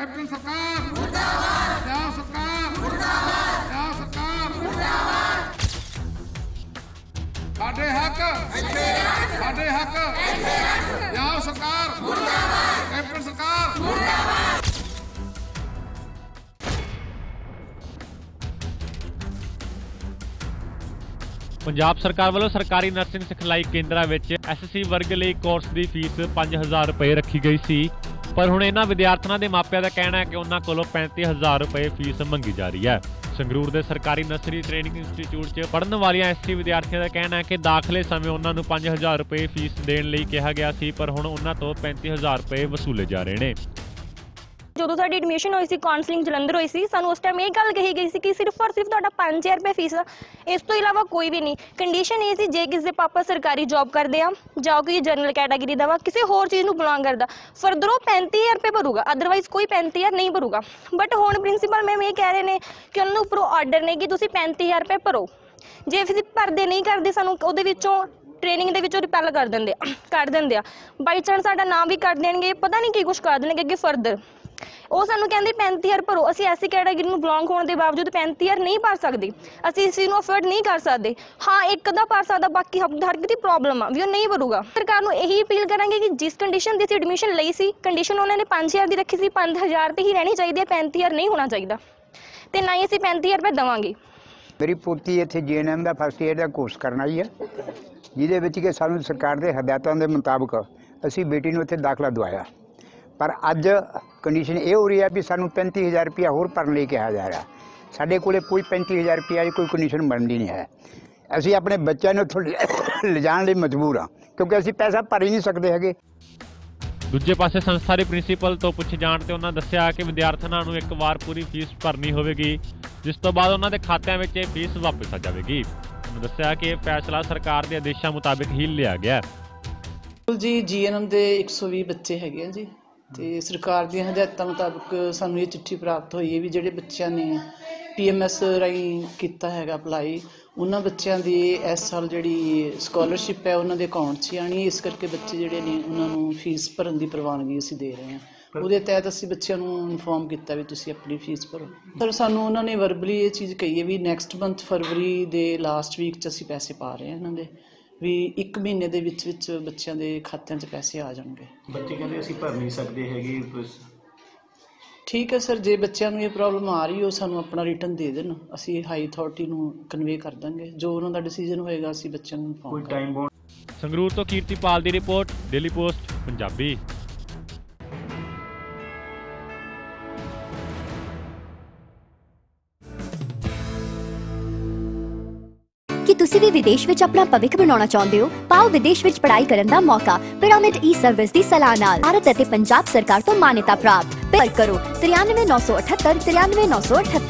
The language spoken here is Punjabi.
ਕੈਪਟਨ ਸਰਕਾਰ ਮੁਰਦਾਬਾਦ। ਪੰਜਾਬ ਸਰਕਾਰ ਮੁਰਦਾਬਾਦ। ਪੰਜਾਬ ਸਰਕਾਰ ਮੁਰਦਾਬਾਦ। ਸਾਡੇ ਹੱਕ। ਇੱਥੇ ਸਾਡੇ ਹੱਕ। ਇੱਥੇ ਪੰਜਾਬ ਸਰਕਾਰ ਮੁਰਦਾਬਾਦ। ਕੈਪਟਨ ਸਰਕਾਰ ਪੰਜਾਬ ਸਰਕਾਰ ਵੱਲੋਂ ਸਰਕਾਰੀ ਨਰਸਿੰਗ ਸਿਖਲਾਈ ਕੇਂਦਰਾਂ ਵਿੱਚ ਐਸਸੀ ਵਰਗ ਲਈ ਕੋਰਸ ਦੀ ਫੀਸ 5000 ਰੁਪਏ ਰੱਖੀ ਗਈ ਸੀ। ਪਰ ਹੁਣ ਇਹਨਾਂ ਵਿਦਿਆਰਥੀਆਂ ਦੇ ਮਾਪਿਆਂ ਦਾ ਕਹਿਣਾ ਹੈ ਕਿ ਉਹਨਾਂ ਕੋਲੋਂ 35000 ਰੁਪਏ ਫੀਸ ਮੰਗੀ ਜਾ ਰਹੀ ਹੈ। ਸੰਗਰੂਰ ਦੇ ਸਰਕਾਰੀ ਨਰਸਰੀ ਟ੍ਰੇਨਿੰਗ ਇੰਸਟੀਚਿਊਟ 'ਚ ਪੜ੍ਹਨ ਵਾਲੀਆਂ ਐਸਸੀ ਵਿਦਿਆਰਥੀਆਂ ਦਾ ਕਹਿਣਾ ਹੈ ਕਿ ਦਾਖਲੇ ਸਮੇਂ ਉਹਨਾਂ ਨੂੰ 5000 ਰੁਪਏ ਫੀਸ ਦੇਣ ਲਈ ਕਿਹਾ ਗਿਆ ਸੀ, ਪਰ ਹੁਣ ਉਹਨਾਂ ਤੋਂ 35000 ਰੁਪਏ ਵਸੂਲੇ ਜਾ ਰਹੇ ਨੇ। ਜਦੋਂ ਸਾਡੀ ਐਡਮਿਸ਼ਨ ਹੋਈ ਸੀ ਕਾਉਂਸਲਿੰਗ ਜਲੰਧਰ ਹੋਈ ਸੀ, ਸਾਨੂੰ ਉਸ ਟਾਈਮ ਇਹ ਗੱਲ ਕਹੀ ਗਈ ਸੀ ਕਿ ਸਿਰਫ ਔਰ ਸਿਰਫ ਤੁਹਾਡਾ 5000 ਰੁਪਏ ਫੀਸ ਆ। ਇਸ ਤੋਂ ਇਲਾਵਾ ਕੋਈ ਵੀ ਨਹੀਂ। ਕੰਡੀਸ਼ਨ ਇਹ ਸੀ, ਜੇ ਕਿਸੇ ਦੇ ਪਾਪਾ ਸਰਕਾਰੀ ਜੌਬ ਕਰਦੇ ਆ ਜਾਂ ਕੋਈ ਜਨਰਲ ਕੈਟਾਗਰੀ ਦਾ ਵਾ, ਕਿਸੇ ਹੋਰ ਚੀਜ਼ ਨੂੰ ਬਿਲੋਂਗ ਕਰਦਾ। ਫਰਦਰ ਉਹ 35000 ਰੁਪਏ ਭਰੂਗਾ। ਅਦਰਵਾਈਜ਼ ਕੋਈ 35000 ਨਹੀਂ ਭਰੂਗਾ। ਬਟ ਹੁਣ ਪ੍ਰਿੰਸੀਪਲ ਮੈਮ ਇਹ ਕਹਿ ਰਹੇ ਨੇ ਕਿ ਉਹਨਾਂ ਨੂੰ ਉੱਪਰੋਂ ਆਰਡਰ ਨੇ ਕਿ ਤੁਸੀਂ 35000 ਰੁਪਏ ਭਰੋ। ਜੇ ਅਸੀਂ ਭਰਦੇ ਨਹੀਂ ਕਰਦੇ, ਸਾਨੂੰ ਉਹਦੇ ਵਿੱਚੋਂ ਟ੍ਰੇਨਿੰਗ ਦੇ ਵਿੱਚੋਂ ਰਿਪੈਲ ਕਰ ਦਿੰਦੇ ਆ ਕੱਢ ਦਿੰਦੇ ਆ। ਬਾਈ ਚਾਂਸ ਸਾਡਾ ਨਾਮ ਵੀ ਕੱਢ ਦੇਣਗੇ, ਪਤਾ ਨਹੀਂ ਕੀ ਕੁਝ ਕਰ ਦੇਣਗੇ ਅੱਗੇ ਫਰਦਰ ਉਹ ਸਾਨੂੰ ਕਹਿੰਦੇ 35000 ਭਰੋ, ਅਸੀਂ ਐਸੀ ਕੈਟਾਗਰੀ ਨੂੰ ਬਿਲੋਂਗ ਹੋਣ ਦੇ ਬਾਵਜੂਦ 35000 ਨਹੀਂ ਭਰ ਸਕਦੇ। ਅਸੀਂ ਇਸ ਨੂੰ ਅਫੋਰਡ ਨਹੀਂ ਕਰ ਸਕਦੇ। ਹਾਂ, ਇੱਕ ਦਾ ਭਰ ਸਕਦਾ, ਬਾਕੀ ਹਰ ਹਰ ਦੀ ਪ੍ਰੋਬਲਮ ਆ, ਵੀ ਉਹ ਨਹੀਂ ਭਰੂਗਾ। ਸਰਕਾਰ ਨੂੰ ਇਹੀ ਅਪੀਲ ਕਰਾਂਗੇ ਕਿ ਜਿਸ ਕੰਡੀਸ਼ਨ ਦੀ ਅਸੀਂ ਐਡਮਿਸ਼ਨ ਲਈ ਸੀ ਕੰਡੀਸ਼ਨ ਉਹਨਾਂ ਨੇ 5000 ਦੀ ਰੱਖੀ ਸੀ 5000 ਤੇ ਹੀ ਰਹਿਣੀ ਚਾਹੀਦੀ ਹੈ 35000 ਨਹੀਂ ਹੋਣਾ ਚਾਹੀਦਾ। ਤੇ ਨਾ ਹੀ ਅਸੀਂ 35000 ਰੁਪਏ ਦੇਵਾਂਗੇ। ਮੇਰੀ ਪੋਤੀ ਇੱਥੇ ਜੀਐਨਐਮ ਦਾ ਫਸਟ ਈਅਰ ਦਾ ਕੋਰਸ ਕਰਨ ਆਈ ਹੈ, ਜਿਹਦੇ ਵਿੱਚ ਕਿ ਸਾਨੂੰ ਸਰਕਾਰ ਦੇ ਹਦਾਇਤਾਂ ਦੇ ਮੁਤਾਬਕ ਅਸੀਂ ਬੇਟੀ ਨੂੰ ਇੱਥੇ ਦਾਖਲਾ ਦਵਾਇਆ। ਪਰ ਅੱਜ ਕੰਡੀਸ਼ਨ ਇਹ ਹੋ ਰਹੀ ਹੈ ਵੀ ਸਾਨੂੰ 35000 ਰੁਪਇਆ ਹੋਰ ਭਰਨ ਲਈ ਕਿਹਾ ਜਾ ਰਿਹਾ। ਸਾਡੇ ਕੋਲੇ ਕੋਈ 35000 ਰੁਪਇਆ ਦੀ ਕੋਈ ਕੰਡੀਸ਼ਨ ਬਣਦੀ ਨਹੀਂ ਹੈ। ਅਸੀਂ ਆਪਣੇ ਬੱਚਿਆਂ ਨੂੰ ਲਿਜਾਣ ਲਈ ਮਜਬੂਰ ਹਾਂ ਕਿਉਂਕਿ ਅਸੀਂ ਪੈਸਾ ਭਰ ਹੀ ਨਹੀਂ ਸਕਦੇ ਹੈਗੇ। ਦੂਜੇ ਪਾਸੇ ਸੰਸਥਾ ਦੇ ਪ੍ਰਿੰਸੀਪਲ ਤੋਂ ਪੁੱਛ ਜਾਣ ਤੇ ਉਹਨਾਂ ਦੱਸਿਆ ਕਿ ਵਿਦਿਆਰਥੀਆਂ ਨੂੰ ਇੱਕ ਵਾਰ ਪੂਰੀ ਫੀਸ ਭਰਨੀ ਹੋਵੇਗੀ ਜਿਸ ਤੋਂ ਬਾਅਦ ਉਹਨਾਂ ਦੇ ਖਾਤਿਆਂ ਵਿੱਚ ਇਹ ਫੀਸ ਵਾਪਸ ਆ ਜਾਵੇਗੀ। ਉਹਨਾਂ ਦੱਸਿਆ ਕਿ ਇਹ ਫੈਸਲਾ ਸਰਕਾਰ ਦੇ ਆਦੇਸ਼ਾਂ ਮੁਤਾਬਕ ਹੀ ਲਿਆ ਗਿਆ ਹੈ। ਬਿਲਕੁਲ ਜੀ ਜੀਐਨਐਮ ਦੇ 120 ਬੱਚੇ ਹੈਗੇ ਆ ਜੀ। ਤੇ ਸਰਕਾਰ ਦੀਆਂ ਹਦਾਇਤਾਂ ਮੁਤਾਬਕ ਸਾਨੂੰ ਇਹ ਚਿੱਠੀ ਪ੍ਰਾਪਤ ਹੋਈ ਹੈ ਵੀ ਜਿਹੜੇ ਬੱਚਿਆਂ ਨੇ ਪੀਐਮਐਸ ਰਾਹੀਂ ਕੀਤਾ ਹੈਗਾ ਅਪਲਾਈ ਉਹਨਾਂ ਬੱਚਿਆਂ ਦੀ ਇਸ ਸਾਲ ਜਿਹੜੀ ਸਕਾਲਰਸ਼ਿਪ ਹੈ ਉਹਨਾਂ ਦੇ ਅਕਾਊਂਟ 'ਚ ਆਣੀ ਇਸ ਕਰਕੇ ਬੱਚੇ ਜਿਹੜੇ ਨੇ ਉਹਨਾਂ ਨੂੰ ਫੀਸ ਭਰਨ ਦੀ ਪ੍ਰਵਾਨਗੀ ਅਸੀਂ ਦੇ ਰਹੇ ਹਾਂ। ਉਹਦੇ ਤਹਿਤ ਅਸੀਂ ਬੱਚਿਆਂ ਨੂੰ ਇਨਫੋਰਮ ਕੀਤਾ ਵੀ ਤੁਸੀਂ ਆਪਣੀ ਫੀਸ ਭਰੋ। ਪਰ ਸਾਨੂੰ ਉਹਨਾਂ ਨੇ ਵਰਬਲੀ ਇਹ ਚੀਜ਼ ਕਹੀ ਹੈ ਵੀ ਨੈਕਸਟ ਮੰਥ ਫਰਵਰੀ ਦੇ ਲਾਸਟ ਵੀਕ 'ਚ ਅਸੀਂ ਪੈਸੇ ਪਾ ਰਹੇ ਹਾਂ ਇਹਨਾਂ ਦੇ। ਵੀ 1 ਮਹੀਨੇ ਦੇ ਵਿੱਚ ਵਿੱਚ ਬੱਚਿਆਂ ਦੇ ਖਾਤਿਆਂ 'ਚ ਪੈਸੇ ਆ ਜਾਣਗੇ। ਬੱਚੇ ਕਹਿੰਦੇ ਅਸੀਂ ਭਰ ਨਹੀਂ ਸਕਦੇ ਹੈਗੇ ਬਸ ਠੀਕ ਹੈ ਸਰ ਜੇ ਬੱਚਿਆਂ ਨੂੰ ਇਹ ਪ੍ਰੋਬਲਮ ਆ ਰਹੀ ਉਹ ਸਾਨੂੰ ਆਪਣਾ ਰਿਟਰਨ ਦੇ ਦੇਣ। ਅਸੀਂ ਹਾਈ ਅਥਾਰਟੀ ਨੂੰ ਕਨਵੇ ਕਰ ਦਾਂਗੇ। ਜੋ ਉਹਨਾਂ ਦਾ ਡਿਸੀਜਨ ਹੋਏਗਾ ਅਸੀਂ ਬੱਚਿਆਂ ਨੂੰ ਕੋਈ ਇਨਫੋਰਮ ਟਾਈਮ ਬੌਂਡ ਸੰਗਰੂਰ ਤੋਂ ਕੀਰਤੀਪਾਲ ਦੀ ਰਿਪੋਰਟ ਡੇਲੀ ਪੋਸਟ ਪੰਜਾਬੀ। ਕੀ ਤੁਸੀਂ ਵੀ ਵਿਦੇਸ਼ ਵਿੱਚ ਆਪਣਾ ਭਵਿੱਖ ਬਣਾਉਣਾ ਚਾਹੁੰਦੇ ਹੋ ਪਾਓ ਵਿਦੇਸ਼ ਵਿੱਚ ਪੜ੍ਹਾਈ ਕਰਨ ਦਾ ਮੌਕਾ ਪਿਰਾਮਿਡ ਈ ਸਰਵਿਸ ਦੀ ਸਲਾਹ ਨਾਲ ਭਾਰਤ ਅਤੇ ਪੰਜਾਬ ਸਰਕਾਰ ਤੋਂ ਮਾਨਤਾ ਪ੍ਰਾਪਤ ਪਰ ਕਰੋ 93978 93978